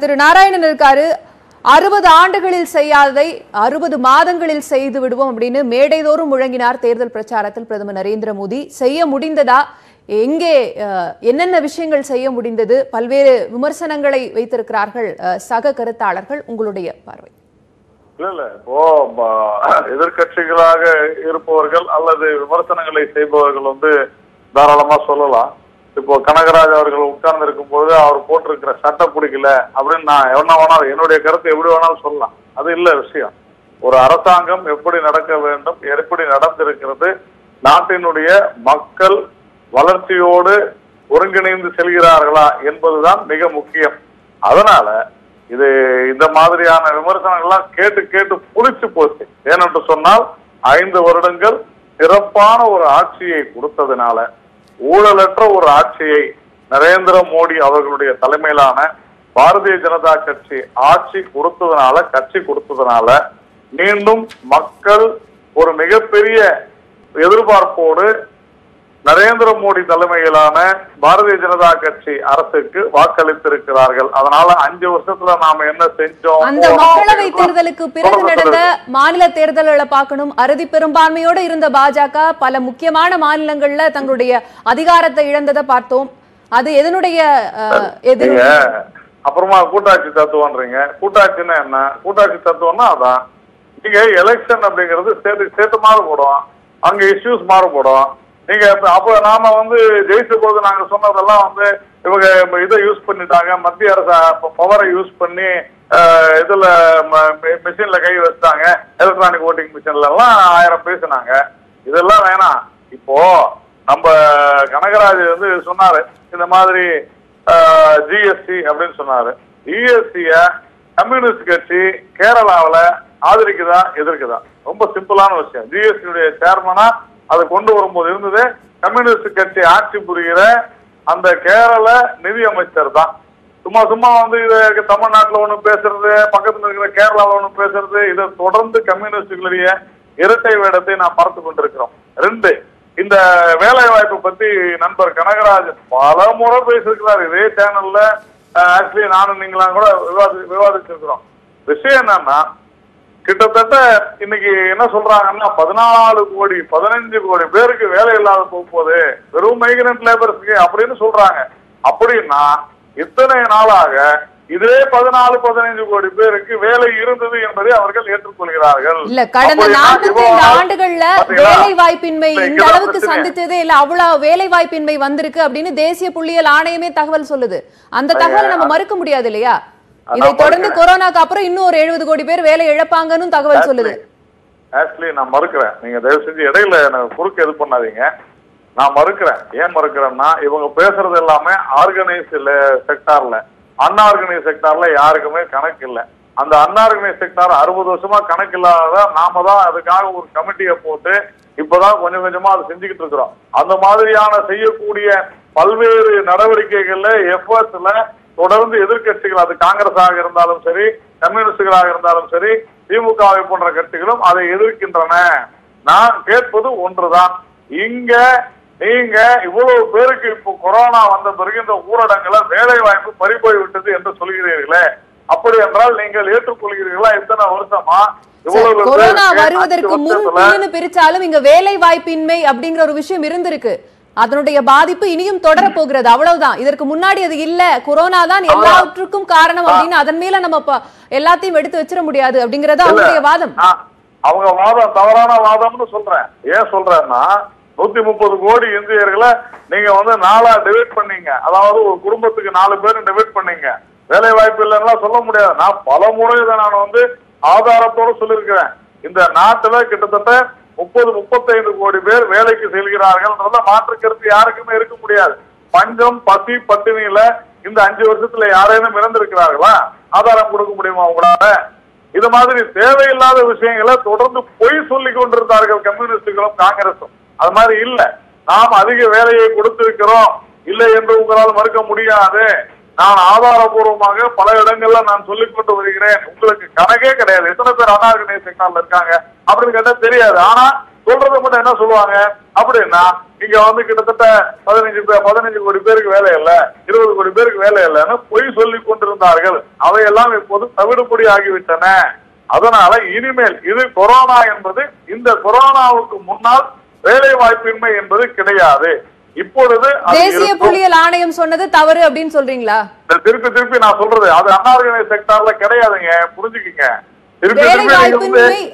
திரு நாராயணன் இருக்காரு. அறுபது ஆண்டுகளில் செய்யாததை அறுபது மாதங்களில் செய்து விடுவோம் அப்படின்னு மேடைதோறும் முழங்கினார் தேர்தல் பிரச்சாரத்தில் பிரதமர் நரேந்திர மோடி. செய்ய முடிந்ததா? எங்கே என்னென்ன விஷயங்கள் செய்ய முடிந்தது? பல்வேறு விமர்சனங்களை வைத்திருக்கிறார்கள் சக கருத்தாளர்கள். உங்களுடைய பார்வை. இல்ல இல்ல. இப்போ எதிர்கட்சிகளாக எதிர்க்கட்சிகளாக இருப்பவர்கள் அல்லது விமர்சனங்களை செய்பவர்கள் வந்து தாராளமா சொல்லலாம். இப்போ கனகராஜ் அவர்கள் உட்கார்ந்து இருக்கும் போது அவர் போட்டிருக்கிற சட்டை பிடிக்கல அப்படின்னு நான் என்ன வேணாலும் என்னுடைய கருத்து எப்படி வேணாலும் சொல்லலாம். அது இல்லை விஷயம். ஒரு அரசாங்கம் எப்படி நடக்க வேண்டும் எப்படி நடந்திருக்கிறது நாட்டினுடைய மக்கள் வளர்ச்சியோடு ஒருங்கிணைந்து செல்கிறார்களா என்பதுதான் மிக முக்கியம். அதனால இது இந்த மாதிரியான விமர்சனங்கள்லாம் கேட்டு கேட்டு புளிச்சு போச்சு. ஏனென்று சொன்னால் ஐந்து வருடங்கள் சிறப்பான ஒரு ஆட்சியை கொடுத்ததுனால ஊழலற்ற ஒரு ஆட்சியை நரேந்திர மோடி அவர்களுடைய தலைமையிலான பாரதிய ஜனதா கட்சி ஆட்சி கொடுத்ததுனால கட்சி கொடுத்ததுனால மீண்டும் மக்கள் ஒரு மிகப்பெரிய எதிர்பார்ப்போடு நரேந்திர மோடி தலைமையிலான பாரதிய ஜனதா கட்சி அரசுக்கு வாக்களித்திருக்கிறார்கள். அதனால அஞ்சு வருஷத்துல நாம என்ன செஞ்சோம்? அந்த மக்களவை தேர்தலுக்கு பிறகு நடந்த. மாநில தேர்தல்களை பார்க்கணும். அறுதி பெரும்பான்மையோட இருந்த பாஜக பல முக்கியமான மாநிலங்கள்ல தங்களுடைய அதிகாரத்தை இழந்ததை பார்த்தோம். அது எதனுடைய எதிர் அப்புறமா கூட்டாட்சி தத்துவம்ன்றீங்க. கூட்டாட்சின்னா என்ன? கூட்டாட்சி தத்துவம்னா அதான். நீங்க எலெக்ஷன் அப்படிங்கிறது ஸ்டேட்டு ஸ்டேட்டு மாறுபடும். அங்க இஷ்யூஸ் மாறுபடும். நீங்க அப்ப நாம வந்து ஜெயிச்ச போது நாங்க சொன்னதெல்லாம் வந்து இவங்க இதை யூஸ் பண்ணிட்டாங்க. மத்திய அரசு பவரை யூஸ் பண்ணி இதுல மிஷின்ல கை வச்சிட்டாங்க. எலக்ட்ரானிக் ஓட்டிங் மிஷின்ல எல்லாம் ஆயிரம் பேசினாங்க. இதெல்லாம் வேணாம். இப்போ நம்ம கனகராஜ் வந்து சொன்னாரு. இந்த மாதிரி ஜிஎஸ்டி அப்படின்னு சொன்னாரு. ஜிஎஸ்டிய கம்யூனிஸ்ட் கட்சி கேரளாவில் ஆதரிக்குதா எதிர்க்குதா? ரொம்ப சிம்பிளான விஷயம். ஜிஎஸ்டி உடைய சேர்மனா அதை கொண்டு வரும்போது இருந்தது. கம்யூனிஸ்ட் கட்சி ஆட்சி புரிகிற அந்த கேரள நிதி அமைச்சர் தான். சும்மா சும்மா வந்து இது தமிழ்நாட்டில் ஒன்று பேசுறது பக்கத்தில் இருக்கிற கேரளாவில் ஒன்று பேசுறது இதை தொடர்ந்து கம்யூனிஸ்டுகளுடைய இரட்டை வேடத்தை நான் பார்த்து கொண்டிருக்கிறோம். ரெண்டு இந்த வேலை வாய்ப்பு பத்தி நண்பர் கனகராஜ் பல முறை பேசியிருக்கிறார். இதே சேனல்ல ஆக்சுவலி நானும் நீங்களாம் கூட விவாதி விவாதிச்சிருக்கிறோம். விஷயம் என்னன்னா கிட்டத்தட்ட இன்னைக்கு என்ன சொல்றாங்கன்னா பதினாலு கோடி பதினஞ்சு கோடி பேருக்கு வேலை இல்லாத போகுது வெறும் மைக்ரண்ட் லேபர்ஸ்க்கு அப்படின்னு சொல்றாங்க அப்படின்னா இத்தனை நாளாக இதே பதினாலு பதினைஞ்சு கோடி பேருக்கு வேலை இருந்தது என்பதை அவர்கள் ஏற்றுக்கொள்கிறார்கள் இல்ல கடந்த நாற்பத்தி ஆண்டுகள்ல? வேலை வாய்ப்பின்மை இந்த அளவுக்கு. சந்தித்ததே இல்ல அவ்வளவு வேலை வாய்ப்பின்மை வந்திருக்கு அப்படின்னு தேசிய புள்ளியியல் ஆணையமே தகவல் சொல்லுது அந்த தகவலை நம்ம மறுக்க முடியாது இல்லையா இதை தொடர்ந்து. கொரோனாக்கு அப்புறம் இன்னும் ஒரு எழுபது கோடி பேர் வேலை இழப்பாங்கன்னு தகவல் சொல்லுது. ஆக்சுவலி நான் மறுக்கிறேன். நீங்க தயவு செஞ்சு இடையில எனக்கு குறுக்க இது பண்ணாதீங்க. நான் மறுக்கிறேன். ஏன் மறுக்கிறேன்னா இவங்க பேசுறது எல்லாமே ஆர்கனைஸ் செக்டார்ல அன்ஆர்கனைஸ் செக்டார்ல யாருக்குமே கணக்கு இல்லை. அந்த அன்ஆர்கனைஸ் செக்டார் அறுபது வருஷமா கணக்கு இல்லாத நாம தான் அதுக்காக ஒரு கமிட்டியை போட்டு இப்பதான் கொஞ்சம் கொஞ்சமா அதை செஞ்சுக்கிட்டு இருக்கிறோம். அந்த மாதிரியான செய்யக்கூடிய பல்வேறு நடவடிக்கைகள்ல எஃபர்ட்ஸ்ல தொடர்ந்து எதிர்க்கட்சிகள் அது காங்கிரஸாக இருந்தாலும் சரி கம்யூனிஸ்டுகளாக இருந்தாலும் சரி திமுகவை போன்ற கட்சிகளும் அதை எதிர்க்கின்றன. நான் கேட்பது ஒன்றுதான். இங்க நீங்க இவ்வளவு பேருக்கு இப்போ கொரோனா வந்த பிறகு இந்த ஊரடங்குல வேலை வாய்ப்பு பறிபோய் விட்டது என்று சொல்கிறீர்களே. அப்படி என்றால் நீங்கள் ஏற்றுக்கொள்கிறீர்களா? இத்தனை வருஷமா? கொரோனா வருவதற்கு முன் பிரிச்சாலும் இங்க வேலை வாய்ப்பின்மை அப்படிங்கிற ஒரு விஷயம் இருந்திருக்கு. அதனுடைய பாதிப்பு இனியும் தொடர போகிறது அவ்வளவுதான். இதற்கு முன்னாடி அது இல்ல. கொரோனா தான் எல்லாவற்றுக்கும் காரணம் அப்படின்னு அதன் மேல நம்ம எல்லாத்தையும் எடுத்து வச்சிட முடியாது அப்படிங்கறது அவங்களுடைய வாதம். அவங்க வாதம் தவறான வாதம்னு சொல்றேன். ஏன் சொல்றேன்னா நூத்தி முப்பது கோடி இந்தியர்களை நீங்க வந்து நாலா டிவைட் பண்ணீங்க. அதாவது ஒரு குடும்பத்துக்கு நாலு பேர் டிவைட் பண்ணீங்க. வேலை வாய்ப்பு இல்லைன்னா சொல்ல முடியாது. நான் பல முறை இதை நான் வந்து ஆதாரத்தோட சொல்லியிருக்கிறேன். இந்த நாட்டுல கிட்டத்தட்ட முப்பது முப்பத்தைந்து கோடி பேர் வேலைக்கு செல்கிறார்கள். மாற்று கருத்து யாருக்குமே இருக்க முடியாது. பஞ்சம் பசி பட்டினியில இந்த அஞ்சு வருஷத்துல யாரேனும் இறந்திருக்கிறார்களா? ஆதாரம் கொடுக்க முடியுமா உங்களால? இது மாதிரி தேவையில்லாத விஷயங்களை தொடர்ந்து பொய் சொல்லி கொண்டிருந்தார்கள் கம்யூனிஸ்டுகளும் காங்கிரசும். அது மாதிரி இல்ல. நாம் அதிக வேலையை கொடுத்திருக்கிறோம். இல்லை என்று உங்களால் மறுக்க முடியாது. நான் ஆதாரபூர்வமாக பல இடங்கள்ல நான் சொல்லிக் கொண்டு வருகிறேன். உங்களுக்கு கணக்கே கிடையாது. எத்தனை பேர் அனார்கனைஸ் செக்டார்ல இருக்காங்க அப்படின்னு கேட்டா தெரியாது. ஆனா சொல்றத மட்டும் என்ன சொல்லுவாங்க? அப்படின்னா இங்க வந்து கிட்டத்தட்ட பதினஞ்சு பேர் பதினஞ்சு கோடி பேருக்கு வேலை இல்லை இருபது கோடி பேருக்கு வேலை இல்லைன்னு பொய் சொல்லி கொண்டிருந்தார்கள். அவையெல்லாம் இப்போது தவிடுபடி ஆகிவிட்டன. அதனால இனிமேல் இது கொரோனா என்பது இந்த கொரோனாவுக்கு முன்னால் வேலை வாய்ப்பின்மை என்பது கிடையாது. இப்பொழுது தேசிய. புள்ளியியல் ஆணையம் சொன்னது தவறு அப்படின்னு சொல்றீங்களா? திருப்பி திருப்பி நான் சொல்றது அது அன்ஆர்கனைஸ் செக்டார்ல கிடையாதுங்க புரிஞ்சுக்கங்க.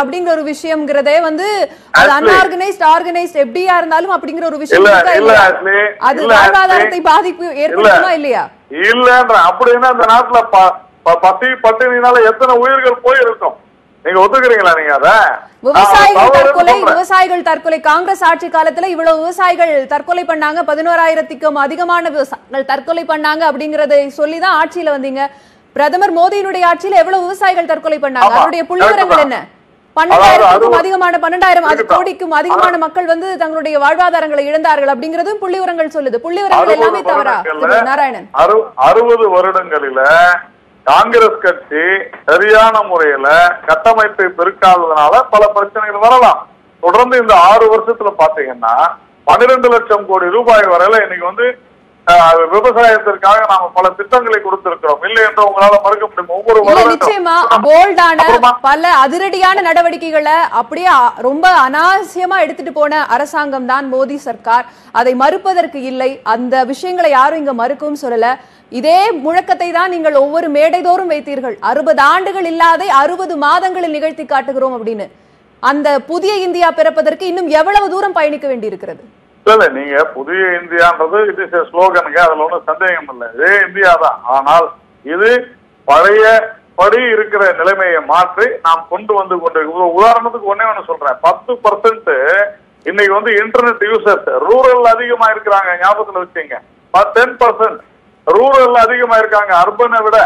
அப்படிங்கிற ஒரு விஷயம்ங்கிறதே வந்து அது அன்ஆர்கனைஸ்ட் ஆர்கனைஸ்ட் எப்படியா இருந்தாலும் அப்படிங்கிற ஒரு விஷயம் அது வாழ்வாதாரத்தை பாதிப்பு ஏற்படுத்துமா இல்லையா? இல்லன்ற அப்படின்னா இந்த நாட்டுல பசி பட்டினினால எத்தனை உயிர்கள் போயிருக்கும்? நீங்க ஒத்துக்கிறீங்களா நீங்க அத? விவசாயிகள் தற்கொலை. விவசாயிகள் தற்கொலை காங்கிரஸ் ஆட்சி காலத்துல இவ்வளவு விவசாயிகள் தற்கொலை பண்ணாங்க பதினோராயிரத்துக்கும் அதிகமான விவசாயிகள் தற்கொலை பண்ணாங்க அப்படிங்கறதை சொல்லிதான் ஆட்சியில வந்தீங்க. பிரதமர் மோடியினுடைய ஆட்சியில எவ்வளவு விவசாயிகள் தற்கொலை பண்ணாங்க? அவருடைய புள்ளிவிவரங்கள் correct என்ன. பன்னெண்டாயிரத்துக்கும் அது- அதிகமான பன்னெண்டாயிரம். கோடிக்கும் அதிகமான மக்கள் வந்து தங்களுடைய வாழ்வாதாரங்களை இழந்தார்கள் அப்படிங்கறதும் புள்ளிவிவரங்கள் சொல்லுது. புள்ளிவிவரங்கள் அறுபது எல்லாமே தவறா? நாராயணன். அறு- அறுபது வருடங்களில காங்கிரஸ் கட்சி சரியான முறையில கட்டமைப்பை பெருக்காததுனால பல பிரச்சனைகள் வரலாம். தொடர்ந்து இந்த ஆறு வருஷத்துல பாத்தீங்கன்னா பன்னிரெண்டு லட்சம் கோடி ரூபாய் வரையில இன்னைக்கு வந்து விவசாயத்திற்காக நாம பல திட்டங்களை கொடுத்திருக்கிறோம். இல்லை என்று உங்களால மறுக்க முடியும்? ஒவ்வொரு நிச்சயமா போல்டான? பல அதிரடியான நடவடிக்கைகளை அப்படியே ரொம்ப அனாவசியமா எடுத்துட்டு போன அரசாங்கம் தான் மோடி சர்க்கார். அதை மறுப்பதற்கு இல்லை. அந்த விஷயங்களை யாரும் இங்க மறுக்கவும் சொல்லல. இதே முழக்கத்தை தான் நீங்கள் ஒவ்வொரு மேடைதோறும் வைத்தீர்கள். அறுபது ஆண்டுகள் இல்லாத அறுபது மாதங்களில் நிகழ்த்தி காட்டுகிறோம் அப்படின்னு. அந்த புதிய இந்தியா பிறப்பதற்கு இன்னும் எவ்வளவு தூரம் பயணிக்க வேண்டியிருக்கிறது? இல்ல நீங்க புதிய இந்தியான்றது இது ஸ்லோகனுக்கு அதுல ஒன்றும் சந்தேகம் இல்லை. இதே இந்தியா தான். ஆனால் இது பழைய படி இருக்கிற நிலைமையை மாற்றி நாம் கொண்டு வந்து கொண்டு உதாரணத்துக்கு ஒன்னே ஒண்ணு சொல்றேன். பத்து பர்சன்ட் இன்னைக்கு வந்து இன்டர்நெட் யூசர்ஸ் ரூரல் அதிகமா இருக்கிறாங்க. ஞாபகத்துல வச்சுங்க டென் பர்சன்ட் ரூரல் அதிகமா இருக்காங்க அர்பனை விட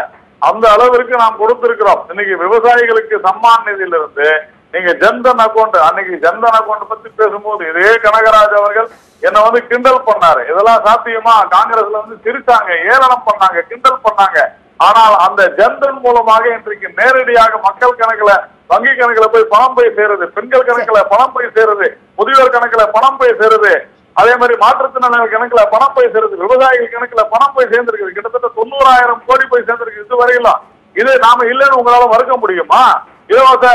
அந்த அளவிற்கு நாம் கொடுத்திருக்கிறோம். இன்னைக்கு விவசாயிகளுக்கு சம்மான் நிதியிலிருந்து நீங்க ஜன்தன் அக்கௌண்ட் அன்னைக்கு ஜன்தன் அக்கௌண்ட் பத்தி பேசும்போது இதே கனகராஜ் அவர்கள் என்ன வந்து கிண்டல் பண்ணாரு. இதெல்லாம் சாத்தியமா? காங்கிரஸ்ல வந்து சிரிச்சாங்க ஏளனம் பண்ணாங்க கிண்டல் பண்ணாங்க. ஆனால் அந்த ஜன்தன் மூலமாக இன்றைக்கு நேரடியாக மக்கள் கணக்குல வங்கி கணக்குல போய் பணம் போய் சேருது பெண்கள் கணக்குல பணம் போய் சேருது முதியோர் கணக்குல பணம் போய் சேருது. அதே மாதிரி மாற்றுத்திறனாளர் கணக்குல பணம் போய் சேருது விவசாயிகள் கணக்குல பணம் போய் சேர்ந்திருக்குது. கிட்டத்தட்ட தொண்ணூறாயிரம் கோடி போய் சேர்ந்திருக்கு இது வரையிலும் இது நாம இல்லைன்னு உங்களால மறுக்க முடியுமா? இலவச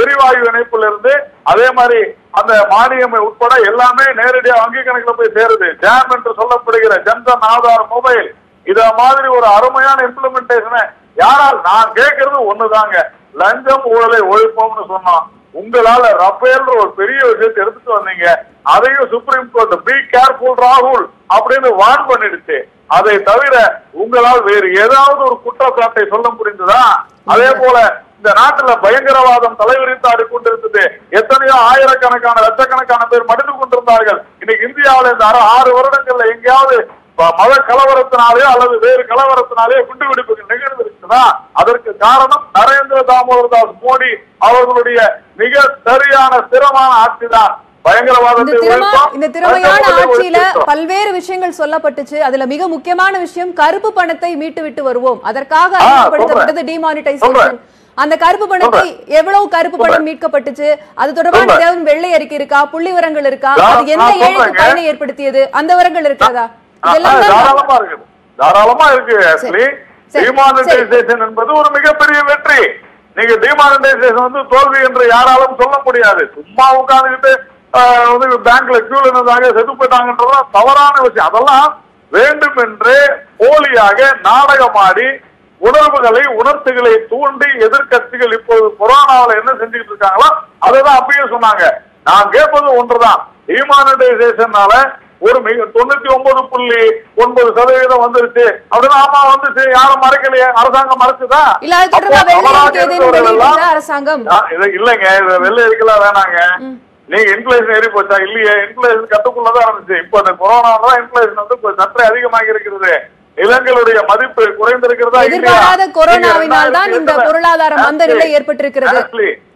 எரிவாயு இணைப்புல இருந்து அதே மாதிரி அந்த மானியம் உட்பட எல்லாமே நேரடியா வங்கி கணக்குல போய் சேருது. ஜாம் என்று சொல்லப்படுகிற ஜன்தன் ஆதார் மொபைல். இத மாதிரி ஒரு அருமையான இம்ப்ளிமெண்டேஷனை யாரால்? நான் கேட்கறது ஒண்ணுதாங்க. லஞ்சம் ஊழலை ஒழிப்போம்னு சொன்னோம். உங்களால ரஃபேல் ஒரு பெரிய விஷயத்தை எடுத்துட்டு வந்தீங்க. அதையும் சுப்ரீம் கோர்ட் பி கேர்ஃபுல் ராகுல் அப்படின்னு வார்ன் பண்ணிடுச்சு. அதை தவிர உங்களால் வேறு ஏதாவது ஒரு குற்றச்சாட்டை சொல்ல முடிந்ததா? அதே போல இந்த நாட்டுல பயங்கரவாதம் தலைவிரித்தாடி கொண்டிருந்தது எத்தனையோ ஆயிரக்கணக்கான லட்சக்கணக்கான பேர் மடிந்து கொண்டிருந்தார்கள். இன்னைக்கு இந்தியாவில் இந்த ஆறு- வருடங்கள்ல எங்கேயாவது மத கலவரத்தினாலே அல்லது வேறு கலவரத்தினாலே குண்டுவெடிப்புகள் நிகழ்ந்திருக்குதா அதற்கு காரணம் நரேந்திர தாமோதர் தாஸ் மோடி அவர்களுடைய மிக சரியான ஸ்திரமான ஆட்சிதான் இந்த திறமையான ஆட்சியில. பல்வேறு விஷயங்கள் சொல்லப்பட்டுச்சு அதுல மிக முக்கியமான விஷயம் கருப்பு பணத்தை மீட்டு விட்டு வருவோம் அதற்காக அறிமுகப்படுத்தப்பட்டது. டிமானிட்டைசேஷன். அந்த கருப்பு பணத்தை எவ்வளவு கருப்பு பணம். மீட்கப்பட்டுச்சு அது தொடர்பான. ஏதாவது வெள்ளை அறிக்கை இருக்கா புள்ளி விவரங்கள் இருக்கா அது எந்த ஏழைக்கு. பயனை ஏற்படுத்தியது அந்த விவரங்கள் இருக்கிறதா தான் தாராளமா இருக்குது தாராளமா இருக்கு ஆக்சுவலி. டிமானிட்டைசேஷன் என்பது ஒரு மிகப்பெரிய வெற்றி. நீங்க டிமானிட்டைசேஷன் வந்து தோல்வி என்று யாராலும் சொல்ல முடியாது. சும்மா உட்கார்ந்துகிட்டு ஆஹ், வந்து பேங்க்ல கியூல இருந்தாங்க செத்து போயிட்டாங்கன்றதெல்லாம் தவறான விஷயம். அதெல்லாம் வேண்டும் என்றே போலியாக நாடகமாடி உணர்வுகளை உணர்ச்சிகளை தூண்டி எதிர்க்கட்சிகள் இப்போது கொரோனாவில் என்ன செஞ்சுக்கிட்டு இருக்காங்களோ அதைதான் அப்பயே சொன்னாங்க. நான் கேட்பது ஒன்றுதான். டிமானிட்டைசேஷனால ஒரு மிக தொண்ணூத்தி ஒன்பது புள்ளி ஒன்பது சதவீதம் வந்துருச்சு. அப்படின்னா ஆமா வந்துச்சு. யாரும் மறைக்கலையே. அரசாங்கம் மறைச்சுதா? அரசாங்கம்? இல்லைங்க. இது வெள்ளை அடிக்கலாம் வேணாங்க. நீங்க இன்ஃபிளேஷன் ஏறி போச்சா? இல்லையே. இன்ஃபிளேஷன் கட்டுக்குள்ளதான் இருந்துச்சு. இப்போ இந்த கொரோனா தான் இன்ஃபிளேஷன் வந்து சற்றே அதிகமாகி இருக்கிறது இலங்களுடைய மதிப்பு குறைந்திருக்கிறதா? எதிர்பாராத கொரோனாவினால் தான் இந்த 2008 பொருளாதார மந்த நிலை ஏற்பட்டிருக்கிறது.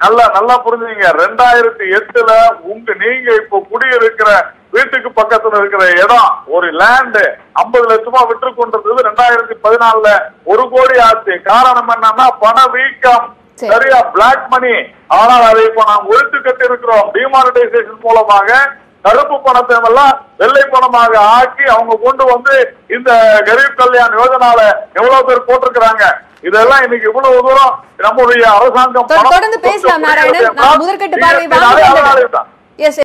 நல்லா நல்லா புரிஞ்சுங்க. ரெண்டாயிரத்தி எட்டுல உங்க நீங்க இப்போ குடியிருக்கிற வீட்டுக்கு பக்கத்துல இருக்கிற இடம் ஒரு லேண்ட் ஐம்பது லட்சமா விற்று கொண்டிருந்தது ரெண்டாயிரத்தி பதினாலுல. ஒரு கோடி ஆச்சு. காரணம் என்னன்னா பண வீக்கம். சரி. சரியா பிளாக் மணி ஆனால் அதை இப்ப நாம் ஒழித்து கட்டி இருக்கிறோம் டிமானிட்டைசேஷன் மூலமாக கருப்பு பணத்தை எல்லாம் வெள்ளை பணமாக ஆக்கி அவங்க கொண்டு வந்து இந்த கரீப் கல்யாண் யோஜனால எவ்வளவு பேர் போட்டிருக்கிறாங்க? இதெல்லாம் இன்னைக்கு இவ்வளவு தூரம் நம்முடைய அரசாங்கம் தொடர்ந்து பேசலாம் நாராயணன். முதற்கட்டு பார்வை